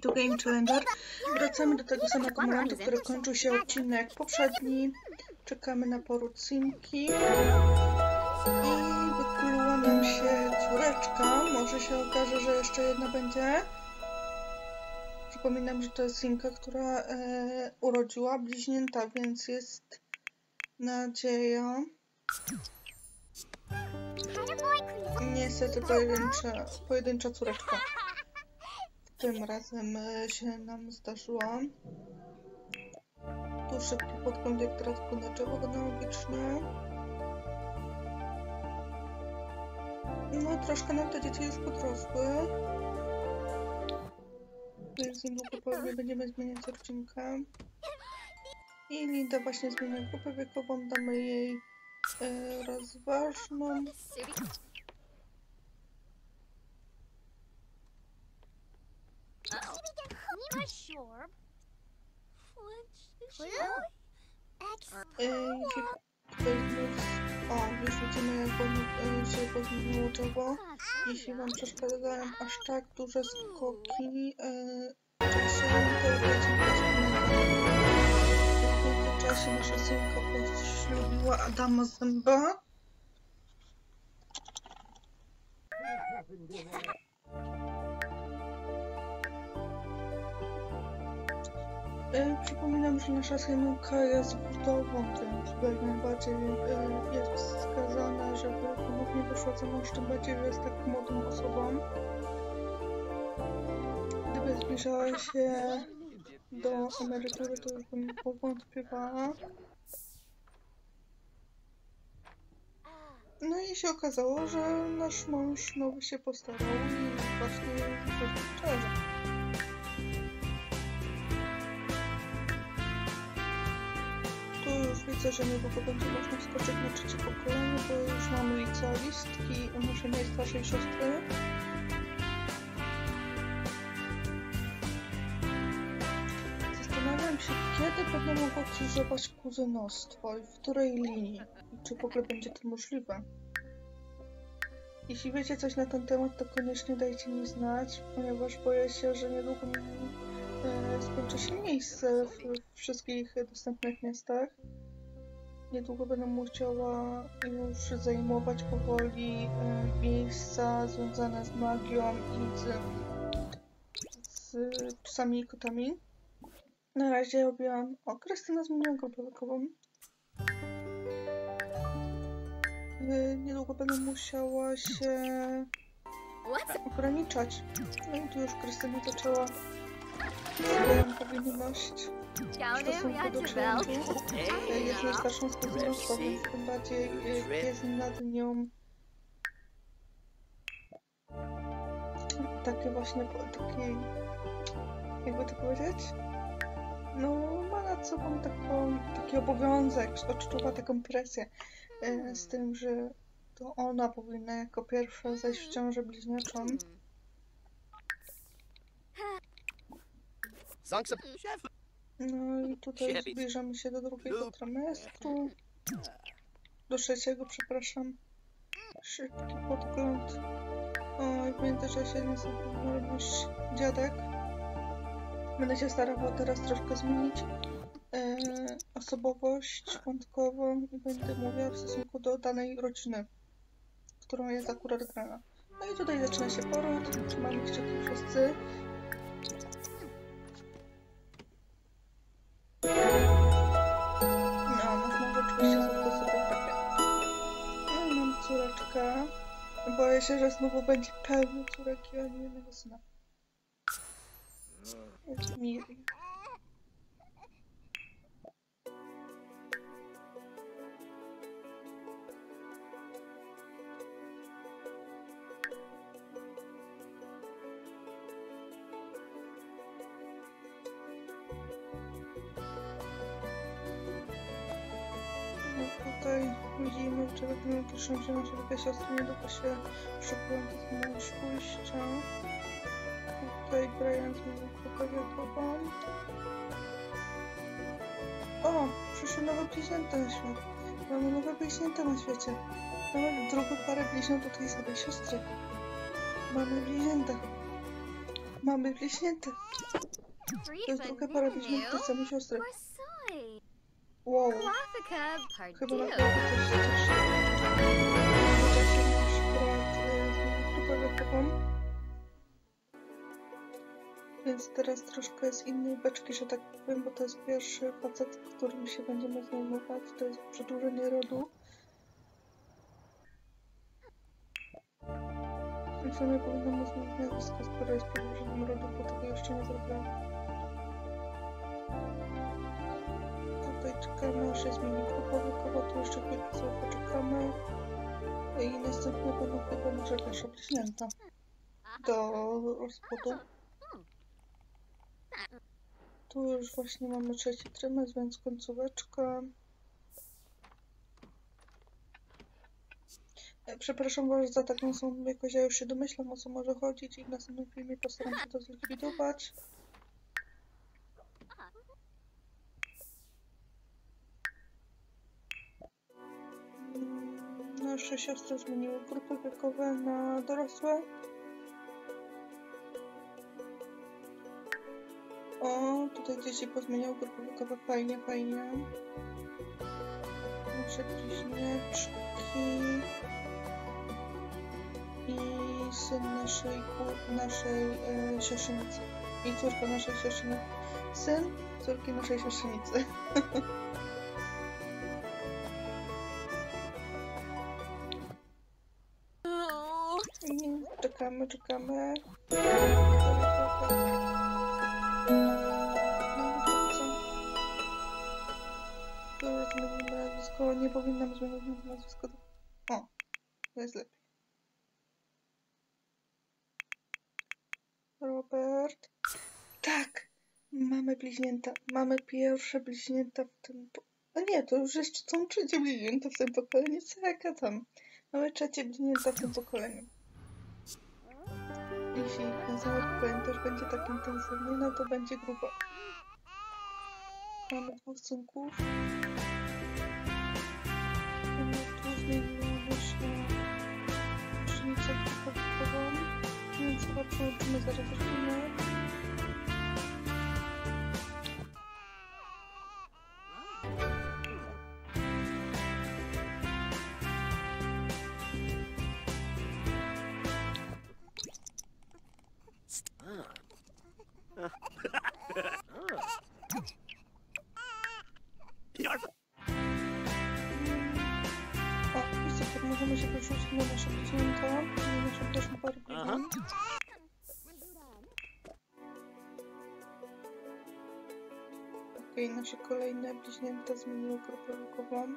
To Game Challenger. Wracamy do tego samego momentu, w którym kończył się odcinek poprzedni. Czekamy na poród Simki. I wykluła nam się córeczka. Może się okaże, że jeszcze jedna będzie. Przypominam, że to jest Simka, która e, urodziła bliźnięta, więc jest nadzieja. Niestety pojedyncza, pojedyncza córeczka. Tym razem e, się nam zdarzyła. Tu szybki podgląd, jak teraz drzewo genealogiczne. No, troszkę nam te dzieci już podrosły. Więc niedługo pewnie będziemy zmieniać rodzinkę. I Linda właśnie zmienia grupę wiekową, damy jej e, rozważną. E, ktoś z nas... O, już widzimy jak się pozmieniło drzewo. Jeśli wam przeszkadzają aż tak duże skoki, e, to wiecie, W międzyczasie nasza synka poślubiła Adama Zęba. Przypominam, że nasza syrenka jest wdową, więc jak najbardziej e, jest wskazane, żeby ponownie wyszła za mąż, tym bardziej, że jest tak młodą osobą. Gdyby zbliżała się do emerytury, to już bym powątpiewała. No i się okazało, że nasz mąż nowy się postarał i właśnie wyszedł w widzę, że niedługo będzie można wskoczyć na trzecie pokolenie, bo już mamy licealistki, muszę najstarszej siostry. Zastanawiam się, kiedy będę mogła krzyżować kuzynostwo i w której linii. I czy w ogóle będzie to możliwe. Jeśli wiecie coś na ten temat, to koniecznie dajcie mi znać, ponieważ boję się, że niedługo mi e, skończy się miejsce w, w wszystkich dostępnych miastach. Niedługo będę musiała już zajmować powoli e, miejsca związane z magią i z, z psami i kotami. Na razie robiłam... O, Krystyna zmieniła grupę wiekową. E, Niedługo będę musiała się ograniczać. No i tu już Krystyna zaczęła swoją powinność stosunku do. E, Jest najstarszą z kuzynostwa, więc tym bardziej e, jest nad nią takie właśnie, po- taki, jakby to powiedzieć? No, ma nad sobą taką, taki obowiązek, odczuwa taką presję e, z tym, że to ona powinna jako pierwsza zajść w ciążę bliźniaczą. Chef. No i tutaj zbliżamy się do drugiego trymestru. Do trzeciego, przepraszam. Szybki podgląd. O, i w międzyczasie niestety nasz dziadek. Będę się starała teraz troszkę zmienić e, osobowość wątkową i będę mówiła w stosunku do danej rodziny, którą jest akurat grana. No i tutaj zaczyna się poród. Trzymamy kciuki wszyscy. Się, że znowu będzie pełno córek i ani jednego syna. Miri. Tutaj widzimy, że tak proszę się nasze dwie siostry niedługo się szykują do samego już pójścia. Tutaj Brian grupę wiekową. O! Przyszły nowe bliźnięta na świat. Mamy nowe bliźnięta na świecie. Mamy drugą parę bliźniąt od tej samej siostry. Mamy bliźnięta. Mamy bliźnięte. To jest druga para bliźnięte, te same siostry. Wow. Chyba naprawdę coś się cieszy. W czasie nasz brat e, zmienił grupę wiekową. Więc teraz troszkę z innej beczki, że tak powiem, bo to jest pierwszy facet, którym się będziemy zajmować. To jest przedłużenie rodu. I w sumie powinnam zmienić nazwisko, skoro jest przedłużeniem rodu, bo tego jeszcze nie zrobiłam. Czekamy, aż się zmieni grupa wiekowa, tu jeszcze chwilkę sobie poczekamy. I następnie będą chyba może bliźnięta do rozpłodu. Tu już właśnie mamy trzeci trymestr, więc końcóweczka. E, Przepraszam Was za taką samą jakoś, ja już się domyślam o co może chodzić i w następnym filmie postaram się to zlikwidować. Nasze siostry zmieniły grupy wiekowe na dorosłe. O, tutaj dzieci pozmieniały grupy wiekowe. Fajnie, fajnie. Nasze bliźniaczki. I syn naszej, naszej e, siostrzeńcy. I córka naszej siostrzeńcy. Syn córki naszej siostrzeńcy. czekamy, czekamy. Dobra, zmienimy nazwisko. Nie powinnam zmienić nazwisko. O, to jest lepiej. Robert. Tak, mamy bliźnięta. Mamy pierwsze bliźnięta w tym. Po... A nie, to już jeszcze są trzecie bliźnięta w tym pokoleniu. Co ja gadam? Mamy trzecie bliźnięta w tym pokoleniu. Jeśli ten pokolenie też będzie tak intensywnie, no to będzie grubo. Mamy dwóch synków. Mamy tu zmieniła nasza uczennica podstawową, więc chyba przełączymy zaraz pierwszą parę bliźniąt. Okej, nasze kolejne bliźnięta zmieniły grupę wiekową.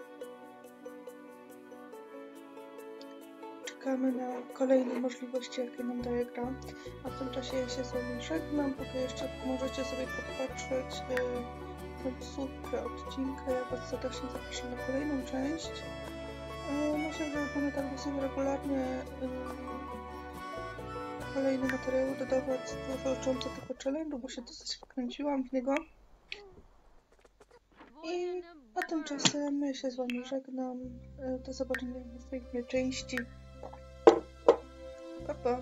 Czekamy na kolejne możliwości, jakie nam daje gra. A w tym czasie ja się z Wami żegnam, póki jeszcze możecie sobie podpatrzeć yy, końcówkę odcinka. Ja Was serdecznie zapraszam na kolejną część. Yy, myślę, że będę tak dosyć regularnie yy, kolejne materiały dodawać dotyczące tego challenge'u, bo się dosyć wkręciłam w niego. I a tymczasem się z Wami żegnam. Yy, Do zobaczenia w następnej części. Pa, pa.